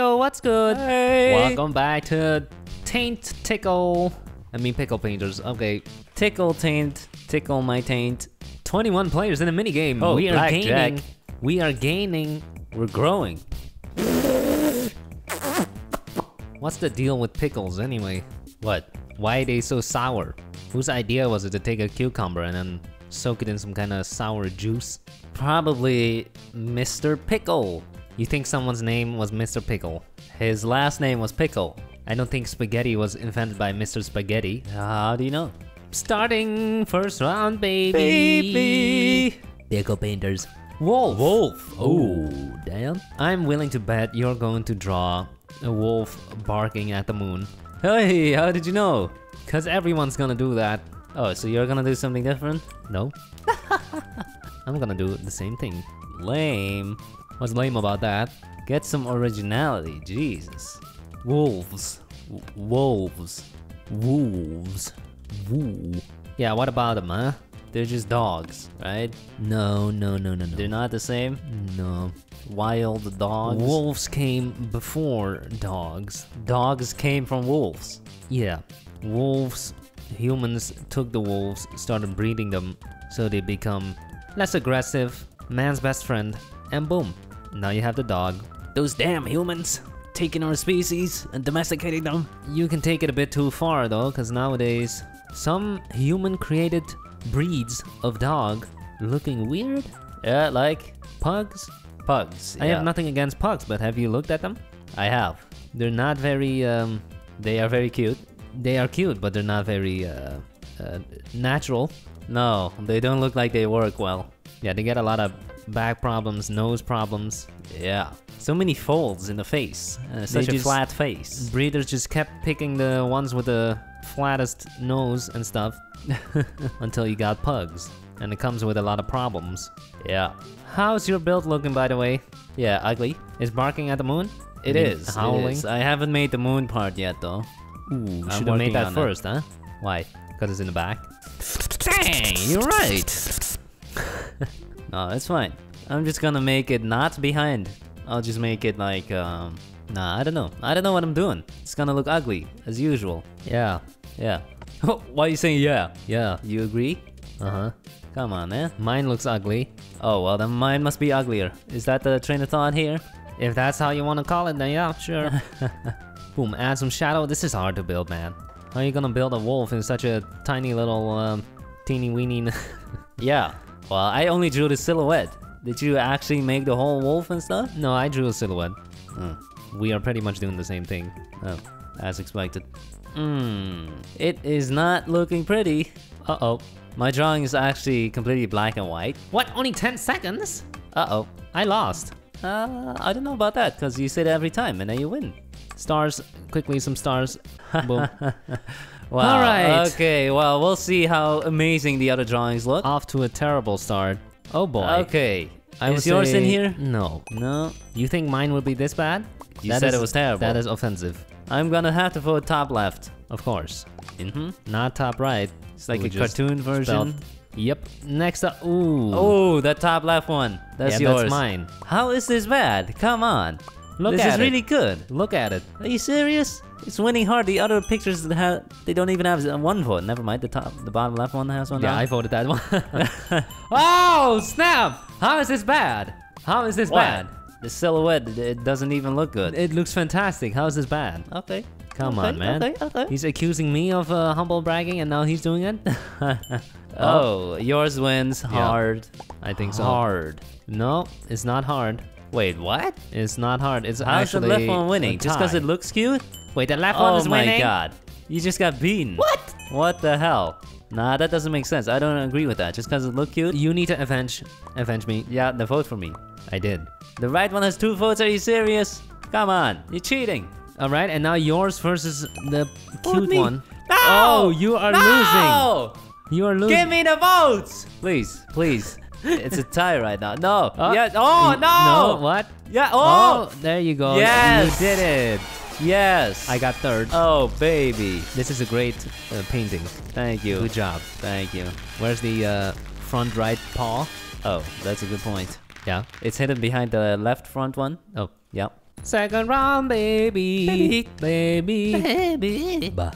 Yo, what's good? Hey. Welcome back to Taint Tickle. I mean Pickle Painters. Okay. Tickle taint, tickle my taint. 21 players in a minigame. Oh, we are blackjack. gaining. We are gaining. We're growing. What's the deal with pickles anyway? What? Why are they so sour? Whose idea was it to take a cucumber and then soak it in some kind of sour juice? Probably Mr. Pickle. You think someone's name was Mr. Pickle? His last name was Pickle. I don't think spaghetti was invented by Mr. Spaghetti. How do you know? Starting first round, baby. Baby. Pickle painters. Wolf. Wolf. Oh, damn. I'm willing to bet you're going to draw a wolf barking at the moon. Hey, how did you know? Cause everyone's gonna do that. Oh, so you're gonna do something different? No. I'm gonna do the same thing. Lame. What's lame about that? Get some originality, Jesus. Wolves. W- wolves. Wolves. Woo. Yeah, what about them, huh? They're just dogs, right? No, no, no, no, no. They're not the same? No. Wild dogs? Wolves came before dogs. Dogs came from wolves. Yeah. Wolves, humans took the wolves, started breeding them, so they become less aggressive, man's best friend, and boom. Now you have the dog. Those damn humans taking our species and domesticating them. You can take it a bit too far though, because nowadays, some human created breeds of dog looking weird. Yeah, like Pugs? pugs. I have nothing against pugs, but have you looked at them? I have. They're not very, um, They are very cute. they are cute, but they're not very, uh, uh, natural. No, they don't look like they work well. Yeah, they get a lot of back problems, nose problems. Yeah. So many folds in the face. Uh, such a flat face. Breeders just kept picking the ones with the flattest nose and stuff until you got pugs. And it comes with a lot of problems. Yeah. How's your build looking, by the way? Yeah, ugly. Is barking at the moon? It I mean, is. Howling? is. I haven't made the moon part yet, though. Ooh, should have made that it. first, huh? Why? Because it's in the back. Dang, you're right. no, it's fine. I'm just gonna make it not behind. I'll just make it like, um, nah, I don't know. I don't know what I'm doing. It's gonna look ugly, as usual. Yeah. Yeah. Why are you saying yeah? Yeah. You agree? Uh-huh. Come on, man. Mine looks ugly. Oh, well, then mine must be uglier. Is that the train of thought here? If that's how you want to call it, then yeah, sure. Boom, add some shadow. This is hard to build, man. How are you gonna build a wolf in such a tiny little, um, teeny weeny... Yeah. Well, I only drew the silhouette. Did you actually make the whole wolf and stuff? no, I drew a silhouette. Hmm. We are pretty much doing the same thing. Oh, as expected. Hmm. It is not looking pretty. Uh-oh. My drawing is actually completely black and white. What? Only 10 seconds? Uh-oh. I lost. Uh, I don't know about that, because you say it every time and then you win. Stars, quickly some stars. Boom. Wow. Alright. Okay, well, we'll see how amazing the other drawings look. Off to a terrible start. Oh boy. Okay. I is yours in here? No. No. You think mine would be this bad? You That said is- it was terrible. That is offensive. I'm gonna have to vote top left. Of course. Mm-hmm. Not top right. It's like We a cartoon version. spelled- Yep. Next up. Ooh. Oh, that top left one. That's yeah, yours. that's mine. How is this bad? Come on. Look this at is it. really good. Look at it. Are you serious? It's winning hard. The other pictures that have they don't even have one vote. Never mind. The top, the bottom left one has one. Yeah, down. I voted that one. oh, snap! How is this bad? How is this What? bad? The silhouette, it- doesn't even look good. It looks fantastic. How is this bad? okay. Come okay, on, man. Okay, okay. He's accusing me of uh, humble bragging and now he's doing it? oh, yours wins hard. I think so. Hard. No, it's not hard. Wait, what? It's not hard. It's How's the actually left one winning? Just because it looks cute? Wait, the left one Oh is winning? Oh my god. You just got beaten. What? What the hell? Nah, that doesn't make sense. I don't agree with that. Just because it looked cute? You need to avenge, avenge me. Yeah, the vote for me. I did. The right one has two votes. Are you serious? Come on, you're cheating. All right, and now yours versus the cute one. No! Oh, you are losing. no! You are losing. Give me the votes! Please, please. It's a tie right now. No. Oh, yeah. Oh, no! No, what? Yeah. Oh, Oh! there you go. Yes! You did it. Yes! I got third. Oh, baby. This is a great uh, painting. Thank you. Good job. Thank you. Where's the uh, front right paw? Oh, that's a good point. Yeah. It's hidden behind the left front one. Oh, Yep. Second round, baby. Baby. Baby. Ba,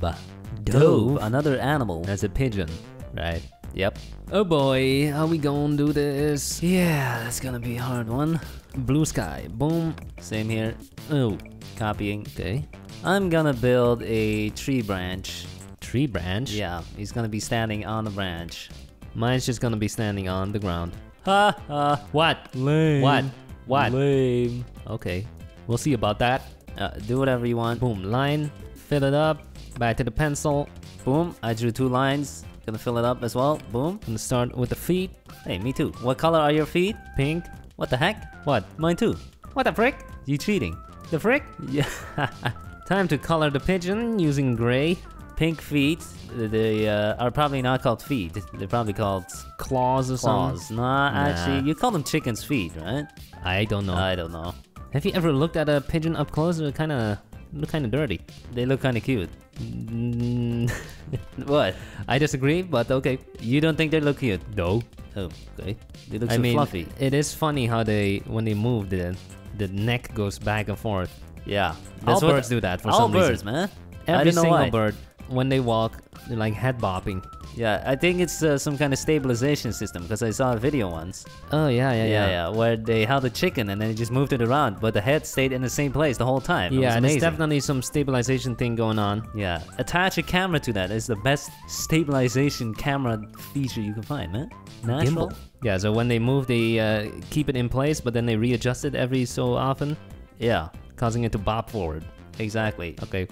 ba. Dove, another animal. That's a pigeon, right? Yep. Oh boy, how we gonna do this? Yeah, that's gonna be a hard one. Blue sky, boom. Same here. Oh, Copying. okay. I'm gonna build a tree branch. Tree branch. Yeah, he's gonna be standing on the branch. Mine's just gonna be standing on the ground. Ha ha. What? Lame. What? What? Lame. Okay, we'll see about that. Uh, do whatever you want. Boom, line, fill it up, back to the pencil. Boom. I drew two lines. Gonna fill it up as well. Boom. Gonna start with the feet. Hey, me too. What color are your feet? Pink. What the heck? What? Mine too. What the frick? You cheating? The frick? Yeah. Time to color the pigeon using gray. Pink feet. They uh, are probably not called feet. They're probably called Claws or claws. something. Nah, Nah. actually, you call them chicken's feet, right? I don't know. I don't know. Have you ever looked at a pigeon up close? They're kind of look kind of dirty. They look kind of cute. Mm, What? I disagree, but okay. You don't think they look cute? No. Oh, okay. They look I so mean, fluffy. it is funny how they when they move the the neck goes back and forth. Yeah. All what- birds do that for all some birds, reason. man. I Every don't know single why. bird when they walk, they're like head bopping. Yeah, I think it's uh, some kind of stabilization system because I saw a video once. Oh yeah, yeah, Yeah, yeah. yeah, where they held a chicken and then it just moved it around, but the head stayed in the same place the whole time. It Yeah, and there's definitely some stabilization thing going on. Yeah, attach a camera to that. It's the best stabilization camera feature you can find, man. Natural. Gimbal. Yeah, so when they move, they uh, keep it in place, but then they readjust it every so often, Yeah, causing it to bob forward. exactly. Okay.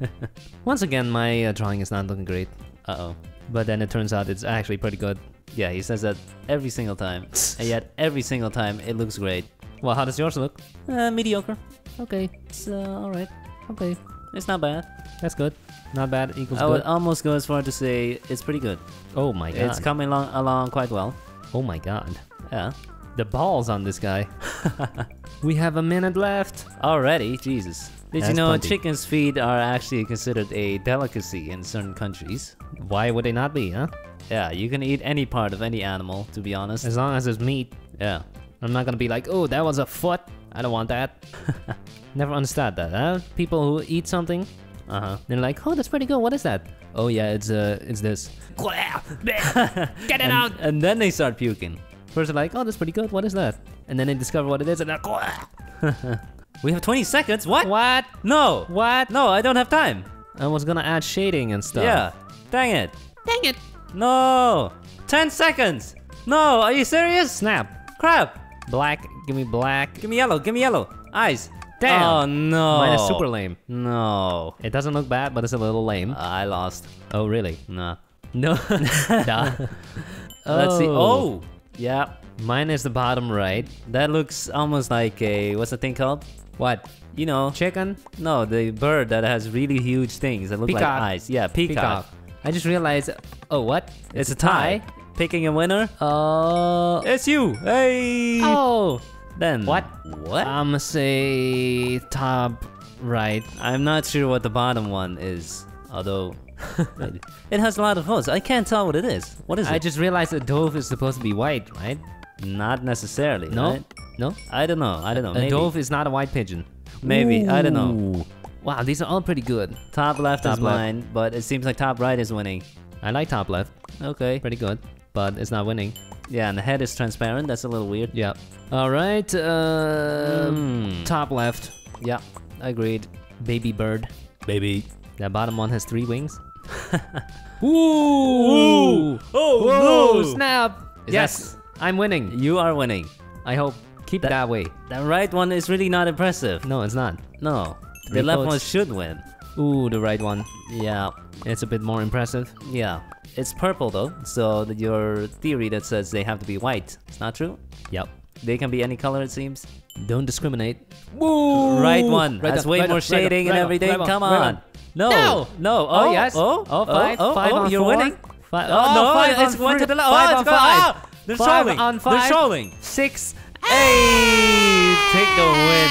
Once again, my uh, drawing is not looking great, Uh oh. But then it turns out it's actually pretty good. Yeah, he says that every single time, and yet every single time it looks great. Well, how does yours look? Uh, mediocre. Okay, It's uh, all right. okay, It's not bad. that's good. Not bad equals I would almost go as far to say it's pretty good. Oh my god. It's coming along along quite well. oh my god. Yeah. The balls on this guy. we have a minute left. Already, Jesus. Did you know plenty. chicken's feet are actually considered a delicacy in certain countries? Why would they not be, huh? Yeah, you can eat any part of any animal, to be honest. As long as it's meat. Yeah. I'm not gonna be like, oh, that was a foot. I don't want that. Never understood that, huh? People who eat something, Uh huh. they're like, oh, that's pretty good. What is that? Oh yeah, it's uh, it's this. Get it out! And then they start puking. First they're like, oh, that's pretty good. What is that? And then they discover what it is, and they're like, We have 20 seconds? What? what? No! What? No, I don't have time. I was gonna add shading and stuff. Yeah. Dang it. Dang it! No! 10 seconds! No, are you serious? Snap. Crap! Black. Give me black. Give me yellow, give me yellow. Eyes. Damn. Oh no. Mine is super lame. No. It doesn't look bad, but it's a little lame. Uh, I lost. oh really? Nah. No. Nah. Let's see. Oh. oh! Yeah. Mine is the bottom right. That looks almost like a. What's the thing called? What? You know. Chicken? No, the bird that has really huge things that look like Peacock. eyes. Yeah, peacock. peacock. I just realized. Oh, what? It's, a tie. Picking a winner. Oh. It's you. Hey. oh. Then What? What? I'm gonna say top right. I'm not sure what the bottom one is. Although it, it has a lot of holes. I can't tell what it is. What is it? I just realized a dove is supposed to be white, right? not necessarily. No. right? No. I don't know. I don't know. A Maybe. dove is not a white pigeon. Maybe. I don't know. Wow, these are all pretty good. Top left Top is left. mine, but it seems like top right is winning. I like top left. Okay. Pretty good. But it's not winning. Yeah, and the head is transparent. That's a little weird. Yeah. All right. Uh, Hmm. Top left. Yeah, I agreed. Baby bird. Baby. That bottom one has three wings. Ooh! Oh Whoa! no! Snap! Is yes, I'm winning. You are winning. I hope. Keep That- it that way. The right one is really not impressive. No, it's not. No. Three The left votes. one should win. Ooh, the right one. Yeah. It's a bit more impressive. Yeah. It's purple though, so your theory that says they have to be white. It's not true. Yep. They can be any color it seems. Don't discriminate. Woo! Right one. Right That's on, way right more on, shading right and on, everything. Come on. on. No. No. No. Oh, oh yes. Oh, oh. Oh, five, Oh, five oh, on you're four. winning. Five, Oh, oh no, five it's on one to the left. Five Oh, on it's go- five. they're Five trolling. on They're five. trolling. Six. Hey, take the win.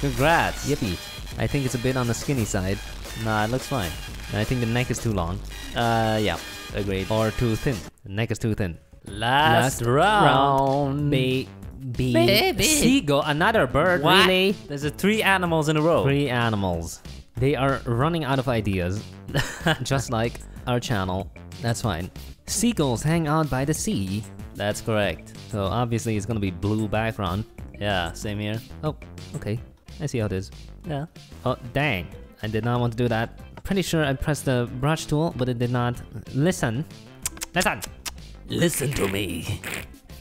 Congrats. Yippee. I think it's a bit on the skinny side. Nah, it looks fine. I think the neck is too long. Uh, yeah, agreed. Or too thin. The neck is too thin. Last, round. Baby. bee, Baby. seagull, another bird. What? Really? There's a three animals in a row. Three animals. They are running out of ideas, just like our channel. That's fine. Seagulls hang out by the sea. That's correct. So obviously it's gonna be blue background. Yeah, same here. Oh, okay. I see how it is. Yeah. Oh, dang. I did not want to do that. Pretty sure I pressed the brush tool, but it did not. Listen. Listen. Listen to me.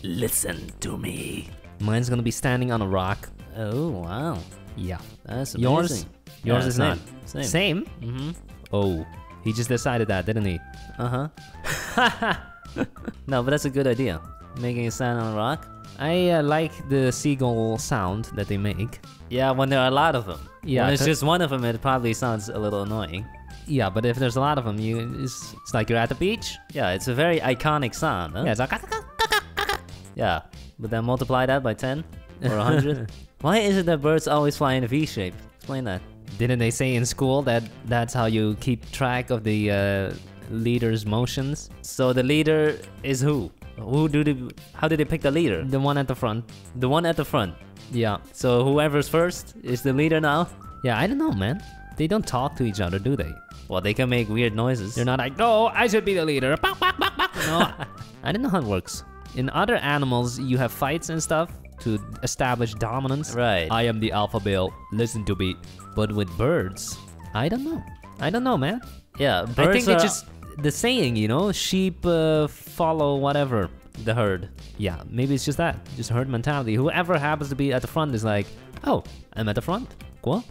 Listen to me. Mine's gonna be standing on a rock. Oh wow, Yeah. that's Yours? Yours Yeah, is same. not. Same. Same? Mm-hmm. Oh. He just decided that, didn't he? Uh huh. no, but that's a good idea. Making a sound on a rock. I uh, like the seagull sound that they make. Yeah, when there are a lot of them. Yeah, When it's just one of them, it probably sounds a little annoying. Yeah, but if there's a lot of them, you it's, it's like you're at the beach. Yeah, it's a very iconic sound. Huh? Yeah, like Yeah. But then multiply that by 10 or 100. Why is it that birds always fly in a V shape? Explain that. Didn't they say in school that that's how you keep track of the uh, leader's motions? So the leader is who? Who do they? How do they pick the leader? The one at the front. The one at the front. Yeah. So whoever's first is the leader now. Yeah, I don't know, man. They don't talk to each other, do they? Well, they can make weird noises. They're not like, no, I should be the leader. Bak, bak, bak." No, I don't know how it works. In other animals, you have fights and stuff to establish dominance. Right. I am the alpha male. Listen to me. But with birds, I don't know. I don't know, man. yeah, birds I think are it's just the saying, you know, sheep uh, follow whatever. the herd. Yeah, maybe it's just that, just herd mentality. Whoever happens to be at the front is like, oh, I'm at the front. Cool.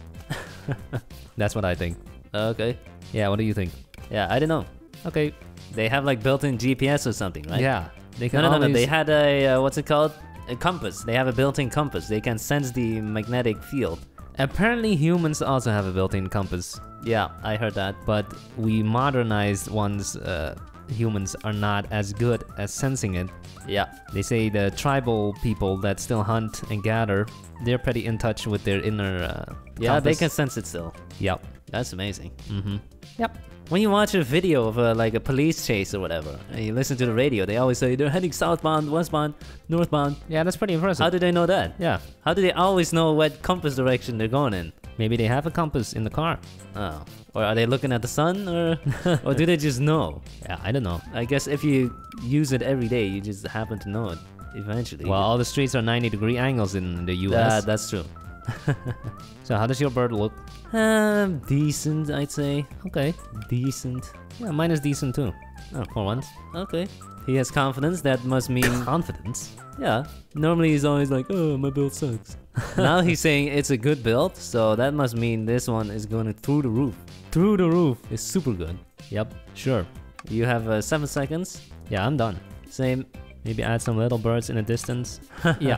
That's what I think. Okay. Yeah, what do you think? Yeah, I don't know. Okay. They have like built-in GPS or something, right? Yeah, they can no, no, no. always- They had a uh, what's it called? A compass. They have a built-in compass. They can sense the magnetic field. Apparently, humans also have a built-in compass, Yeah, I heard that. but we modernized ones. Uh, humans are not as good at sensing it. Yeah. They say the tribal people that still hunt and gather, they're pretty in touch with their inner. Uh, Yeah, they can sense it still. Yep. That's amazing. Mm-hmm. Yep. When you watch a video of uh, like a police chase or whatever, and you listen to the radio, they always say they're heading southbound, westbound, northbound. Yeah, that's pretty impressive. How do they know that? yeah. How do they always know what compass direction they're going in? Maybe they have a compass in the car. Oh, or are they looking at the sun, or or do they just know? Yeah, I don't know. I guess if you use it every day, you just happen to know it eventually. Well, all the streets are 90 degree angles in the yeah, US. that's true. so how does your bird look? Um, decent, I'd say. Okay. Decent. Yeah, mine is decent too. Oh. For once. Okay. He has confidence. That must mean Confidence. yeah. Normally he's always like, oh, my build sucks. now he's saying it's a good build, so that must mean this one is going through the roof. Through the roof. It's super good. Yep. Sure. You have uh, seven seconds. Yeah, I'm done. Same. Maybe add some little birds in the distance. yeah.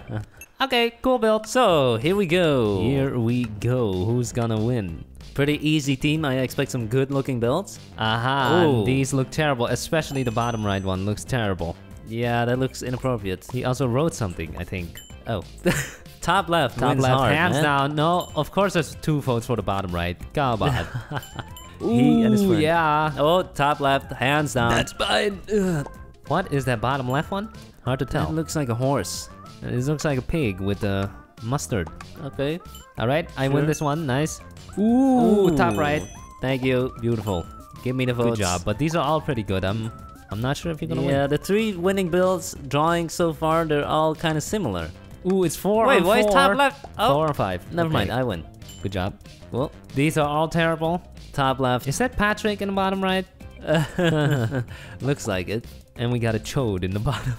Okay, cool build. So here we go. Here we go. Who's gonna win? Pretty easy team. I expect some good looking builds. Aha. Ooh. These look terrible, especially the bottom right one looks terrible. Yeah, that looks inappropriate. He also wrote something, I think. Oh. Top left, Top left, hard, hands man. down. No, of course there's two votes for the bottom right. Come on. He and his Ooh, friend. Yeah. Oh, top left, hands down. That's fine. What is that bottom left one? Hard to That tell. looks like a horse. This looks like a pig with a mustard. Okay. All right, I win this one. Nice. Ooh, top right. Thank you. Beautiful. Give me the votes. Good job. But these are all pretty good. I'm I'm not sure if you're gonna win. Yeah, the three winning builds drawing so far, they're all kind of similar. Ooh, it's four. Wait, why is top left? Oh, Four or five. never Okay. mind. I win. Good job. Well, These are all terrible. top left. Is that Patrick in the bottom right? Looks like it. And we got a chode in the bottom.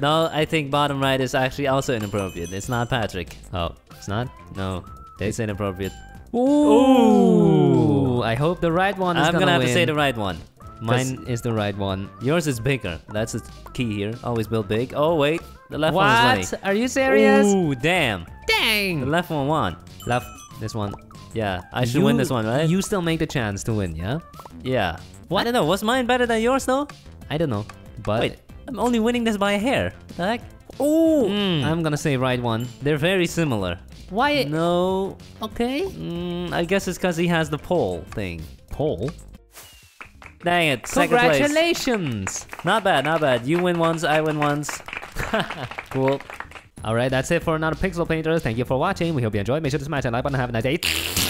No, I think bottom right is actually also inappropriate. It's not Patrick. oh, it's not. No, it's inappropriate. Ooh. I hope the right one is I'm gonna, have to win. say the right one. Mine is the right one. Yours is bigger. That's the key here. Always build big. Oh wait, the left one is What? Are you serious? Ooh, damn. Dang! The left one won. Left. This one. Yeah, I should win this one, right? You still make the chance to win, yeah? yeah. I don't know. Was mine better than yours though? I don't know. But Wait, I'm only winning this by a hair. What the heck? Ooh, Mm. I'm gonna say right one. They're very similar. Why? No, Okay. mm, I guess it's because he has the pole thing. Pole. Dang it, second place. Congratulations. Not bad, not bad. You win once, I win once. cool. Alright, that's it for another Pixel Painter. Thank you for watching. We hope you enjoyed. Make sure to smash that like button. Have a nice day.